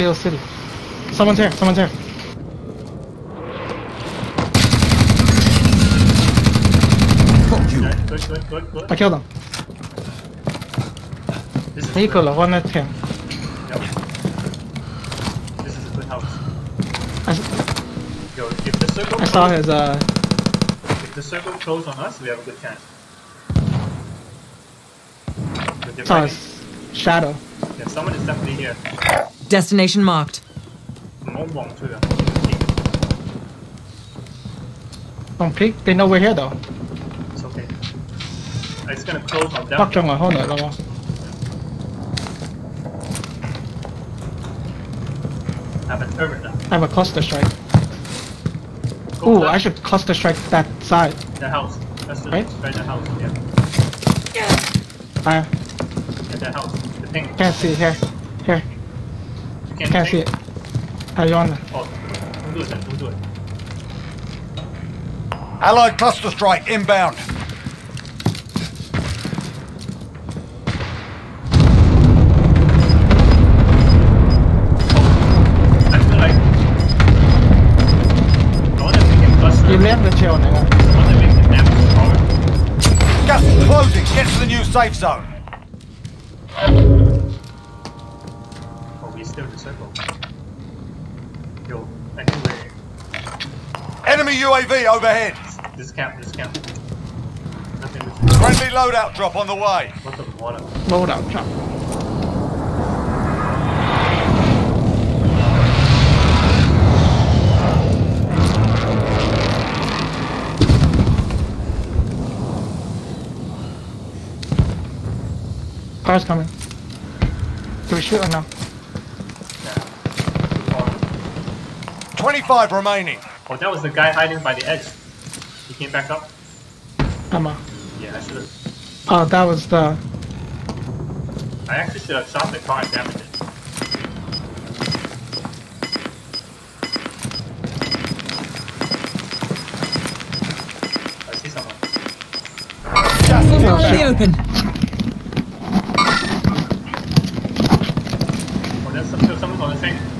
Hill City. Someone's here. Someone's here. Good, good, good. I killed him. This is Equal, one at him. This is a good house. I, Yo, if the circle I saw his uh. if the circle close on us, we have a good chance. They're Saw his shadow. Yeah, someone is definitely here. Destination marked. Don't peek. They know we're here though. It's okay. It's gonna close on down. Fuck trong rồi, hôn nữa đâu I have a cluster strike. Ooh, I should cluster strike that side. The house. That's the right? Right, the house. Yeah. Yeah. Uh, yeah, the house. The pink. Can't see here. Can't, Can't see it. Are you on? Oh, don't do it then. Don't do it. Allied cluster strike inbound. Oh, Gas. Get to the new safe zone. We still in the circle. Yo, I Enemy UAV overhead. this camp. This camp. Nothing. With Friendly loadout drop on the way. What the water? Load out, drop. Car's coming. Do we shoot or no? 25 remaining. oh, that was the guy hiding by the edge. He came back up. Emma. Yeah, I should have. Oh, uh, that was the. I actually should have shot the car and damaged it. I see someone. Gas is Hostile in the open. Oh, there's some, someone on the train.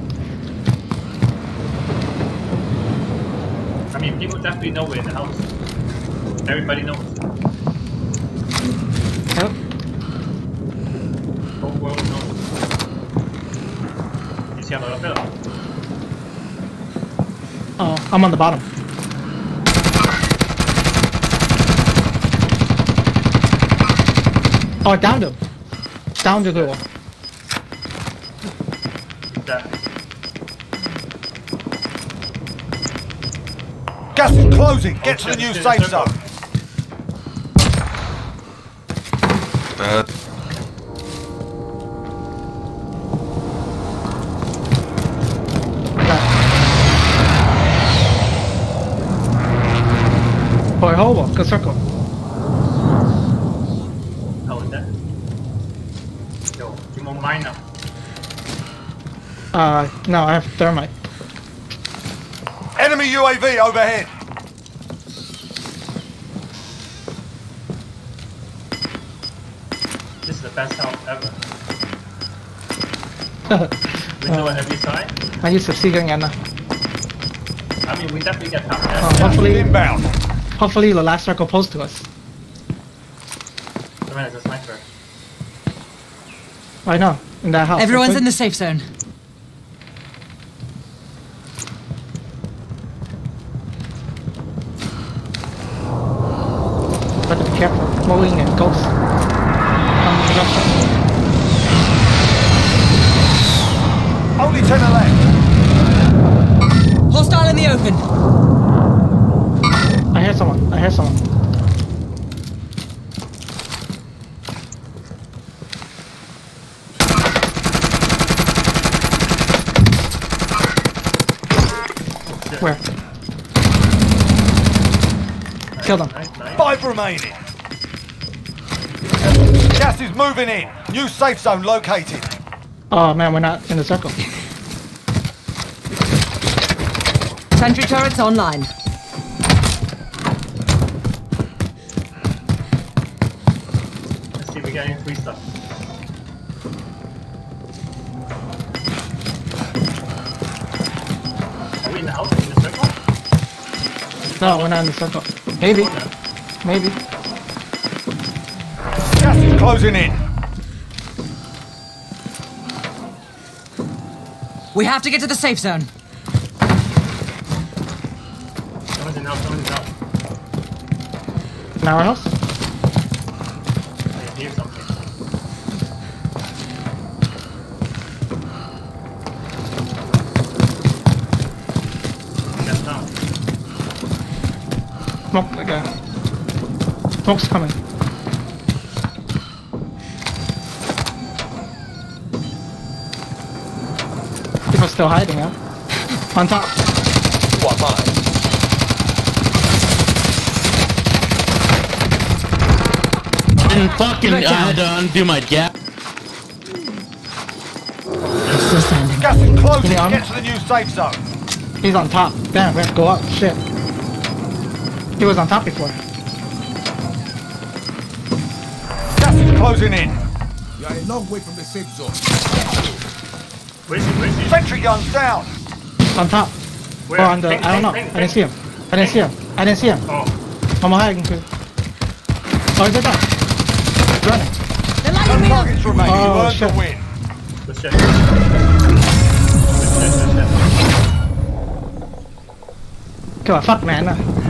mean, people definitely know we're in the house. Everybody knows. Yep. Whole world knows. You see how? Oh, I'm on the bottom. Oh, I downed him. Downed the door. That. Gas is closing. Get to the new safe zone. Bad. Hồi hố bỏ cơ circle. How was that? Yo, you want mine now? Uh, no, I have thermite. Enemy UAV overhead. This is the best house ever. Window on every side. I used to see again. I mean, we definitely get top Oh, half. Gas hopefully, inbound. hopefully the last circle post to us. The man is a sniper. I know, in that house. Everyone's That's in the safe zone. Careful. Mowing and ghosts. Um, Russia. Only 10 are left. Hostile in the open. I hear someone. I hear someone. Where? Killed him. Nice, nice. Five remaining. Gas is moving in. New safe zone located. Oh man, we're not in the circle. Sentry turrets online. Let's see if we get any free stuff. Are we in the house? In the circle? No, we're not in the circle. Maybe, maybe. Gas is closing in. We have to get to the safe zone. Someone's in the house, someone's in the house. In our house? I hear something. That's down. Smoke again. Smoke's coming. People still hiding, huh? On top. What, mine? And fucking, I had to undo my gap. Still standing. Gas is closing. Yeah, Get to the new safe zone. He's on top. Damn, we have to go up. Shit. He was on top before. Gas is closing in. You are a long way from the safe zone. Where is he? Where is he? Sentry guns down. On top. Where? Or on the. Ping, I don't ping, know. ping, I didn't see him. I didn't see him. I didn't see him. Oh, I'm hiding too. Oh, he's there. He's running. They're No lighting me up. targets remaining. Oh, you earned shit. the win. good shit. Good shit, good shit. Come on, fuck man.